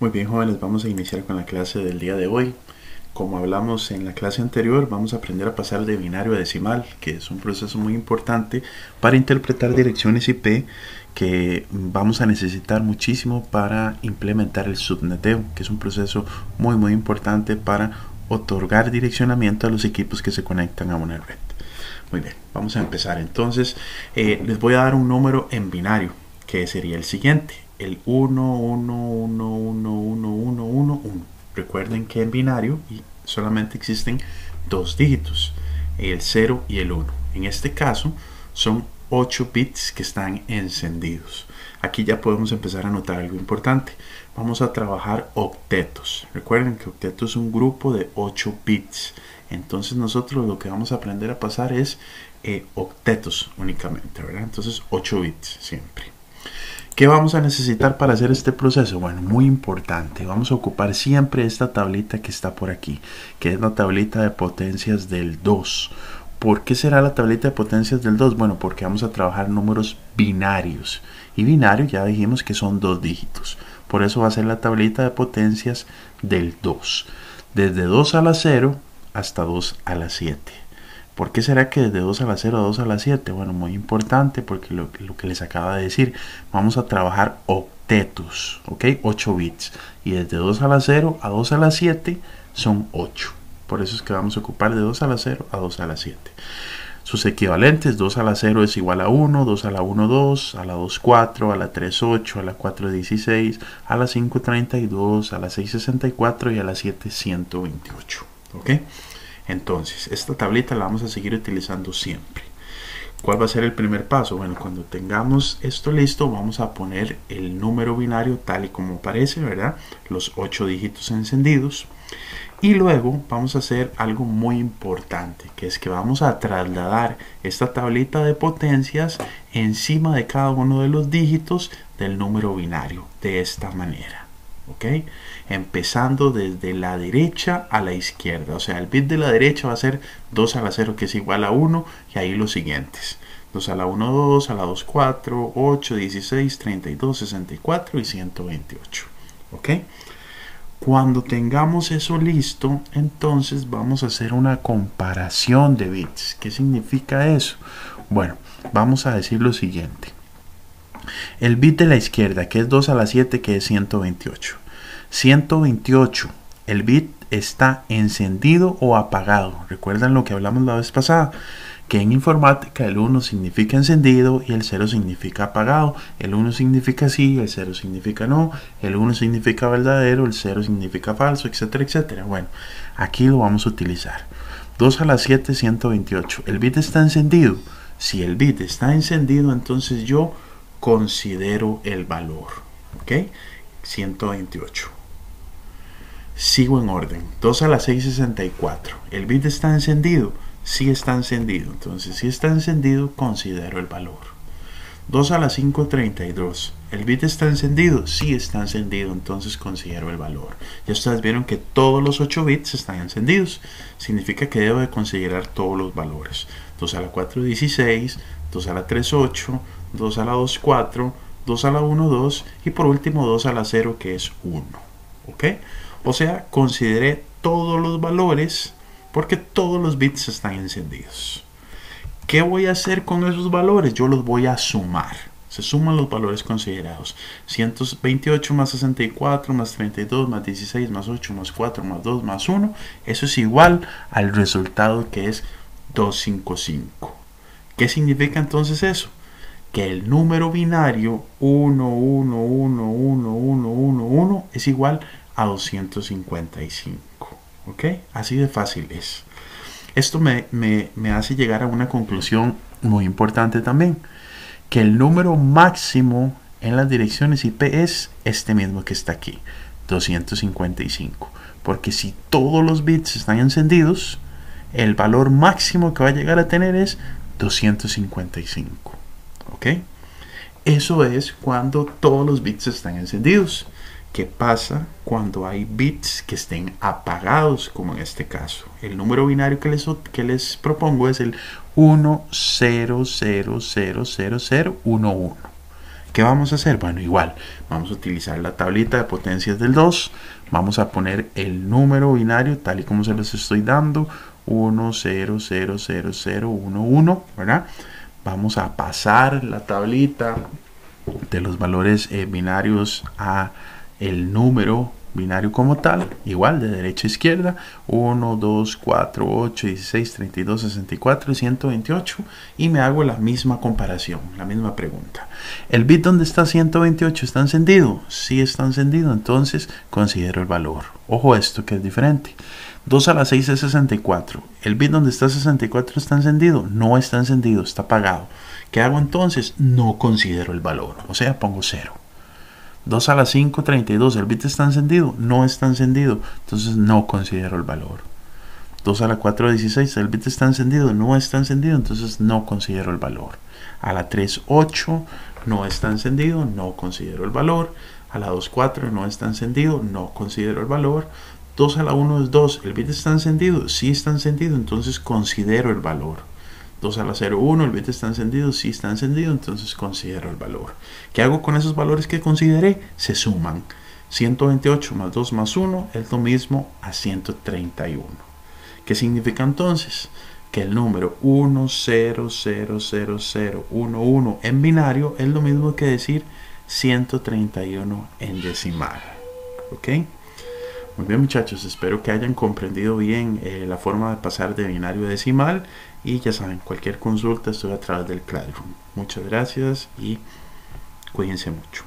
Muy bien jóvenes, vamos a iniciar con la clase del día de hoy. Como hablamos en la clase anterior, vamos a aprender a pasar de binario a decimal, que es un proceso muy importante para interpretar direcciones IP que vamos a necesitar muchísimo para implementar el subneteo, que es un proceso muy muy importante para otorgar direccionamiento a los equipos que se conectan a una red. Muy bien, vamos a empezar. Entonces, eh, les voy a dar un número en binario, que sería el siguiente el 1, 1, 1, 1, 1, 1, 1, 1. Recuerden que en binario solamente existen dos dígitos, el 0 y el 1. En este caso son 8 bits que están encendidos. Aquí ya podemos empezar a notar algo importante. Vamos a trabajar octetos. Recuerden que octeto es un grupo de 8 bits. Entonces nosotros lo que vamos a aprender a pasar es eh, octetos únicamente, ¿verdad? Entonces 8 bits siempre. ¿Qué vamos a necesitar para hacer este proceso? Bueno, muy importante. Vamos a ocupar siempre esta tablita que está por aquí, que es la tablita de potencias del 2. ¿Por qué será la tablita de potencias del 2? Bueno, porque vamos a trabajar números binarios. Y binario ya dijimos que son dos dígitos. Por eso va a ser la tablita de potencias del 2. Desde 2 a la 0 hasta 2 a la 7. ¿Por qué será que desde 2 a la 0 a 2 a la 7? Bueno, muy importante porque lo, que les acaba de decir, vamos a trabajar octetos, ¿ok? 8 bits. Y desde 2 a la 0 a 2 a la 7 son 8. Por eso es que vamos a ocupar de 2 a la 0 a 2 a la 7. Sus equivalentes, 2 a la 0 es igual a 1, 2 a la 1, 2, a la 2, 4, a la 3, 8, a la 4, 16, a la 5, 32, a la 6, 64 y a la 7, 128. ¿Ok? Entonces, esta tablita la vamos a seguir utilizando siempre. ¿Cuál va a ser el primer paso? Bueno, cuando tengamos esto listo, vamos a poner el número binario tal y como aparece, ¿verdad? Los ocho dígitos encendidos. Y luego vamos a hacer algo muy importante, que es que vamos a trasladar esta tablita de potencias encima de cada uno de los dígitos del número binario, de esta manera. ¿Ok? empezando desde la derecha a la izquierda. O sea, el bit de la derecha va a ser 2 a la 0 que es igual a 1 y ahí los siguientes. 2 a la 1, 2, a la 2, 4, 8, 16, 32, 64 y 128. ¿Ok? Cuando tengamos eso listo, entonces vamos a hacer una comparación de bits. ¿Qué significa eso? Bueno, vamos a decir lo siguiente. El bit de la izquierda, que es 2 a la 7, que es 128. 128. El bit está encendido o apagado. Recuerdan lo que hablamos la vez pasada, que en informática el 1 significa encendido y el 0 significa apagado. El 1 significa sí, el 0 significa no, el 1 significa verdadero, el 0 significa falso, etcétera, etcétera. Bueno, aquí lo vamos a utilizar. 2 a las 7, 128. El bit está encendido. Si el bit está encendido, entonces yo considero el valor. ¿Ok? 128. Sigo en orden. 2 a las 6.64. ¿El bit está encendido? Sí está encendido. Entonces, si está encendido, considero el valor. 2 a las 5.32. ¿El bit está encendido? Sí está encendido. Entonces, considero el valor. Ya ustedes vieron que todos los 8 bits están encendidos. Significa que debo de considerar todos los valores. 2 a la 4.16. 2 a la 3.8. 2 a la 2.4. 2 a la 1.2. Y por último, 2 a la 0, que es 1. ¿Ok? O sea, consideré todos los valores porque todos los bits están encendidos. ¿Qué voy a hacer con esos valores? Yo los voy a sumar. Se suman los valores considerados. 128 más 64 más 32 más 16 más 8 más 4 más 2 más 1. Eso es igual al resultado que es 255. ¿Qué significa entonces eso? Que el número binario 1, 1, 1, 1, 1, 1, 1 es igual a 255. ¿Ok? Así de fácil es. Esto me, me, hace llegar a una conclusión muy importante también. Que el número máximo en las direcciones IP es este mismo que está aquí. 255. Porque si todos los bits están encendidos, el valor máximo que va a llegar a tener es 255. ¿Ok? Eso es cuando todos los bits están encendidos. ¿Qué pasa cuando hay bits que estén apagados, como en este caso? El número binario que les, que les propongo es el 10000011. ¿Qué vamos a hacer? Bueno, igual, vamos a utilizar la tablita de potencias del 2. Vamos a poner el número binario tal y como se los estoy dando. 1, 0, 0, 0, 0, 1, 1, ¿verdad? Vamos a pasar la tablita de los valores eh, binarios a el número binario como tal, igual de derecha a izquierda, 1, 2, 4, 8, 16, 32, 64 y 128 y me hago la misma comparación, la misma pregunta. ¿El bit donde está 128 está encendido? Sí está encendido, entonces considero el valor. Ojo esto que es diferente. 2 a la 6 es 64. ¿El bit donde está 64 está encendido? No está encendido, está apagado. ¿Qué hago entonces? No considero el valor, o sea, pongo 0. 2 a la 5, 32. ¿El bit está encendido? No está encendido. Entonces no considero el valor. 2 a la 4, 16. ¿El bit está encendido? No está encendido. Entonces no considero el valor. A la 3, 8. No está encendido. No considero el valor. A la 2, 4. No está encendido. No considero el valor. 2 a la 1 es 2. ¿El bit está encendido? Sí está encendido. Entonces considero el valor. 2 a la 0, 1, el bit está encendido, si está encendido, entonces considero el valor. ¿Qué hago con esos valores que consideré? Se suman. 128 más 2 más 1 es lo mismo a 131. ¿Qué significa entonces? Que el número 1, 0, 0, 0, 0, 1, 1 en binario es lo mismo que decir 131 en decimal. ¿Ok? Muy bien muchachos, espero que hayan comprendido bien eh, la forma de pasar de binario a decimal y ya saben, cualquier consulta estoy a través del Classroom. Muchas gracias y cuídense mucho.